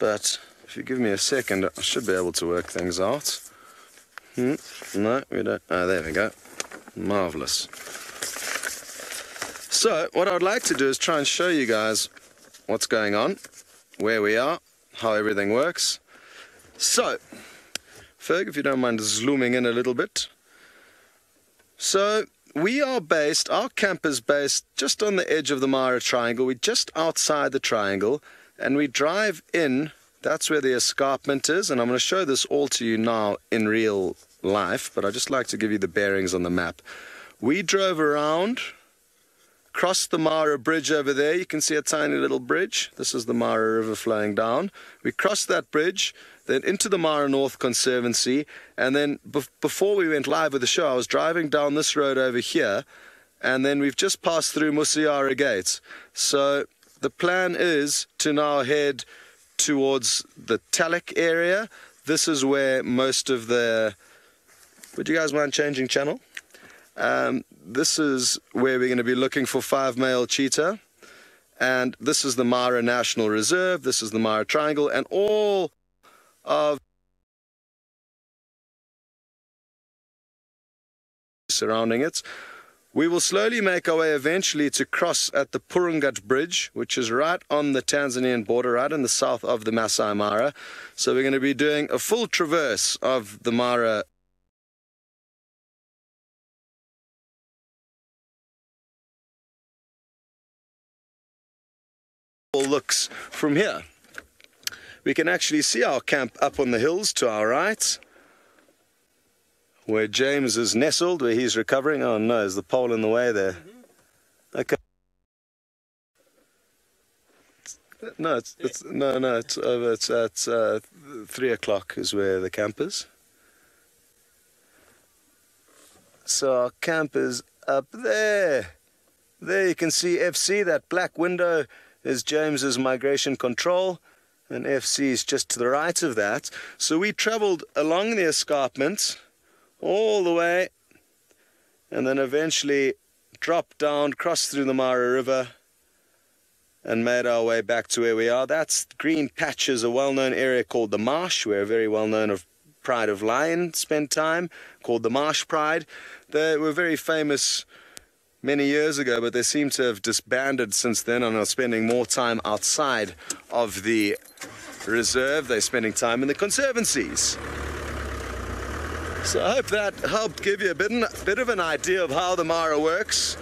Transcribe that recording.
But if you give me a second, I should be able to work things out. Hmm, no, we don't. Oh, there we go. Marvelous. So, what I'd like to do is try and show you guys what's going on, where we are, how everything works. So, Ferg, if you don't mind zooming in a little bit. So, we are based, our camp is based just on the edge of the Mara Triangle. We're just outside the triangle, and we drive in. That's where the escarpment is, and I'm going to show this all to you now in real life, but I'd just like to give you the bearings on the map. We drove around crossed the Mara Bridge over there. You can see a tiny little bridge. This is the Mara River flowing down. We crossed that bridge, then into the Mara North Conservancy, and then be before we went live with the show, I was driving down this road over here, and then we've just passed through Musiara Gate. So the plan is to now head towards the Talek area. This is where most of the... Would you guys mind changing channel? Um, this is where we're going to be looking for five male cheetah. And this is the Mara National Reserve. This is the Mara Triangle. And all of surrounding it. We will slowly make our way eventually to cross at the Purungat Bridge, which is right on the Tanzanian border, right in the south of the Masai Mara. So we're going to be doing a full traverse of the Mara looks from here. We can actually see our camp up on the hills to our right, where James is nestled, where he's recovering. Oh no, is the pole in the way there? Okay. No, it's, it's no, no. It's over. It's at uh, three o'clock is where the camp is. So our camp is up there. There you can see FC, that black window is James's migration control, and FC is just to the right of that. So we traveled along the escarpment all the way, and then eventually dropped down, crossed through the Mara River, and made our way back to where we are. That's Green Patches, a well-known area called the Marsh, where very well-known of Pride of Lion spent time, called the Marsh Pride. They were very famous many years ago, but they seem to have disbanded since then and are spending more time outside of the reserve. They're spending time in the conservancies. So I hope that helped give you a bit, bit of an idea of how the Mara works.